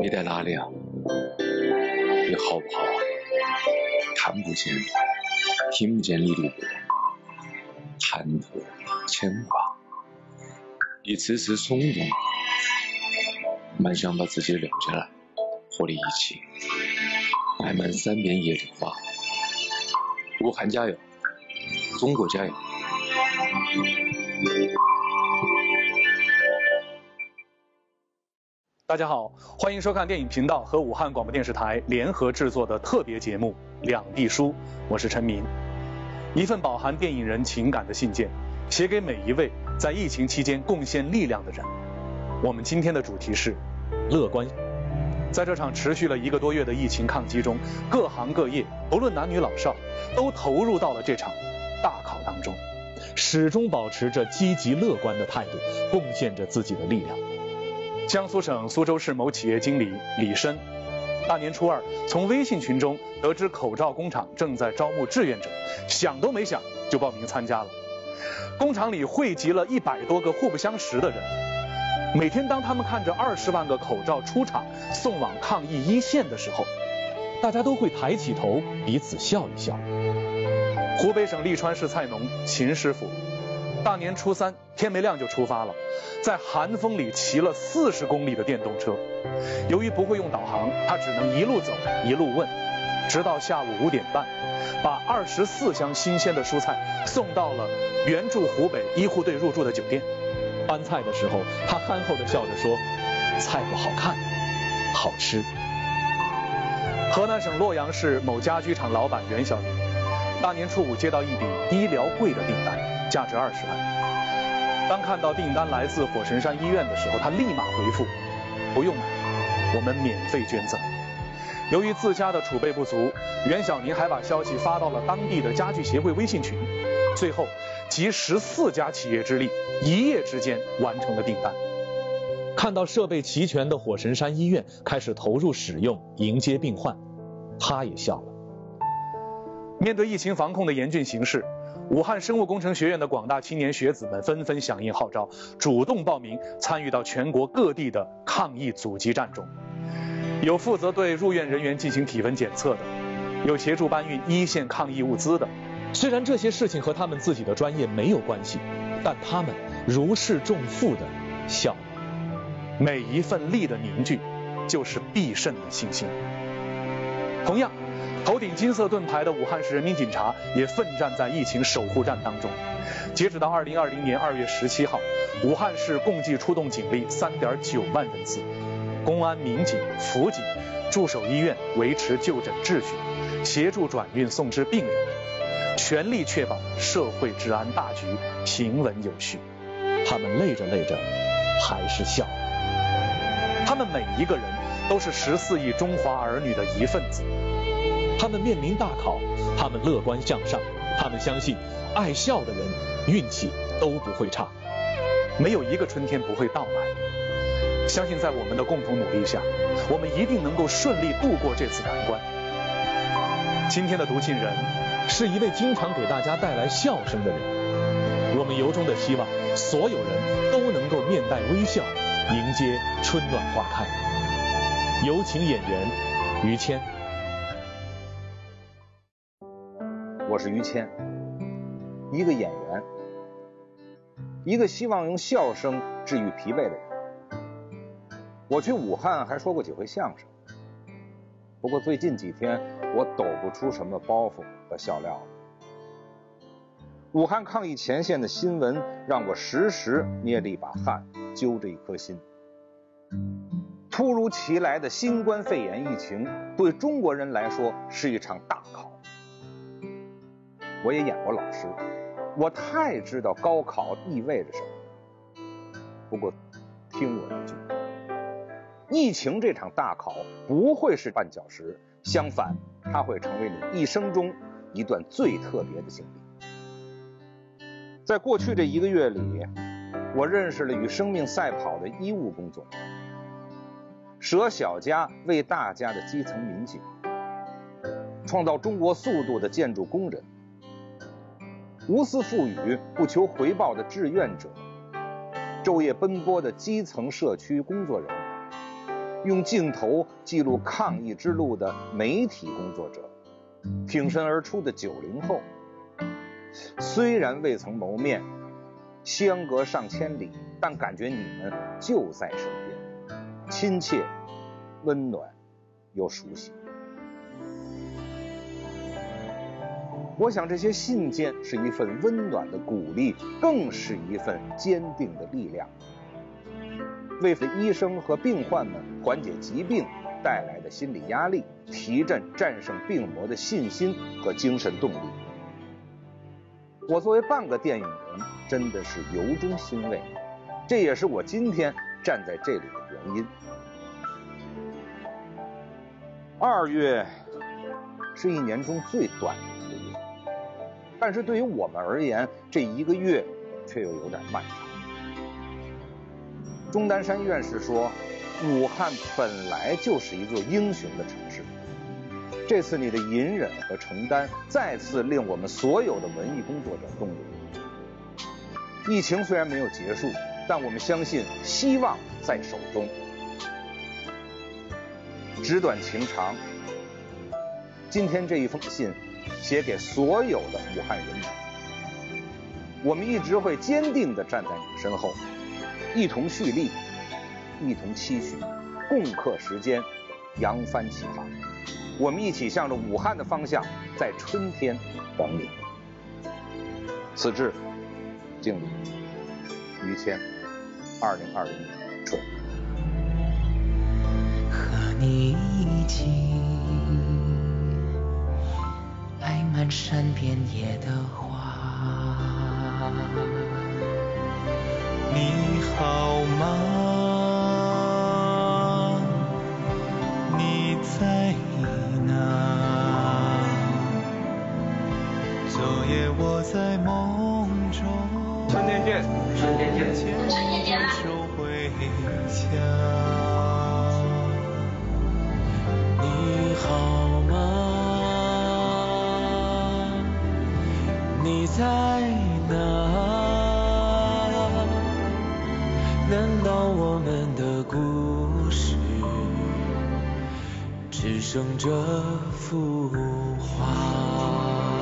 你在哪里啊？你好不好啊？看不见，听不见你的话，忐忑牵挂，一次次冲动，蛮想把自己留下来，和你一起爱满三遍野的花。武汉加油，中国加油！大家好，欢迎收看电影频道和武汉广播电视台联合制作的特别节目《两地书》，我是陈明。一份饱含电影人情感的信件，写给每一位在疫情期间贡献力量的人。我们今天的主题是乐观。在这场持续了一个多月的疫情抗击中，各行各业不论男女老少，都投入到了这场大考当中，始终保持着积极乐观的态度，贡献着自己的力量。江苏省苏州市某企业经理李申，大年初二从微信群中得知口罩工厂正在招募志愿者，想都没想就报名参加了。工厂里汇集了一百多个互不相识的人，每天当他们看着二十万个口罩出厂送往抗疫一线的时候，大家都会抬起头彼此笑一笑。湖北省利川市菜农秦师傅。大年初三，天没亮就出发了，在寒风里骑了四十公里的电动车。由于不会用导航，他只能一路走一路问，直到下午五点半，把二十四箱新鲜的蔬菜送到了援助湖北医护队入住的酒店。搬菜的时候，他憨厚地笑着说：“菜不好看，好吃。”河南省洛阳市某家具厂老板袁小明，大年初五接到一笔医疗柜的订单。价值二十万。当看到订单来自火神山医院的时候，他立马回复：“不用买，我们免费捐赠。”由于自家的储备不足，袁小宁还把消息发到了当地的家具协会微信群。最后，集十四家企业之力，一夜之间完成了订单。看到设备齐全的火神山医院开始投入使用，迎接病患，他也笑了。面对疫情防控的严峻形势。武汉生物工程学院的广大青年学子们纷纷响应号召，主动报名参与到全国各地的抗疫阻击战中。有负责对入院人员进行体温检测的，有协助搬运一线抗疫物资的。虽然这些事情和他们自己的专业没有关系，但他们如释重负的笑了。每一份力的凝聚，就是必胜的信心。同样。头顶金色盾牌的武汉市人民警察也奋战在疫情守护战当中。截止到二零二零年二月十七号，武汉市共计出动警力三点九万人次，公安、民警、辅警驻守医院维持就诊秩序，协助转运送治病人，全力确保社会治安大局平稳有序。他们累着累着，还是笑。他们每一个人都是十四亿中华儿女的一份子。他们面临大考，他们乐观向上，他们相信爱笑的人运气都不会差，没有一个春天不会到来。相信在我们的共同努力下，我们一定能够顺利度过这次难关。今天的读信人是一位经常给大家带来笑声的人，我们由衷的希望所有人都能够面带微笑，迎接春暖花开。有请演员于谦。我是于谦，一个演员，一个希望用笑声治愈疲惫的人。我去武汉还说过几回相声，不过最近几天我抖不出什么包袱和笑料了。武汉抗疫前线的新闻让我时时捏着一把汗，揪着一颗心。突如其来的新冠肺炎疫情对中国人来说是一场大考。我也演过老师，我太知道高考意味着什么。不过，听我一句，疫情这场大考不会是绊脚石，相反，它会成为你一生中一段最特别的经历。在过去这一个月里，我认识了与生命赛跑的医务工作者，舍小家为大家的基层民警，创造中国速度的建筑工人。无私赋予、不求回报的志愿者，昼夜奔波的基层社区工作人员，用镜头记录抗疫之路的媒体工作者，挺身而出的九零后。虽然未曾谋面，相隔上千里，但感觉你们就在身边，亲切、温暖又熟悉。我想这些信件是一份温暖的鼓励，更是一份坚定的力量，为医生和病患们缓解疾病带来的心理压力，提振战胜病魔的信心和精神动力。我作为半个电影人，真的是由衷欣慰，这也是我今天站在这里的原因。二月是一年中最短。但是对于我们而言，这一个月却又有点漫长。钟南山院士说：“武汉本来就是一座英雄的城市。这次你的隐忍和承担，再次令我们所有的文艺工作者动容。疫情虽然没有结束，但我们相信希望在手中。纸短情长，今天这一封信。”写给所有的武汉人民，我们一直会坚定地站在你身后，一同蓄力，一同期许，共克时艰，扬帆起航。我们一起向着武汉的方向，在春天等你。此致，敬礼，于谦，二零二零年春。和你一起。满山遍野的花，你好吗？你在哪？昨夜我在梦中，春天见，春天见，春天见，手只剩这幅画？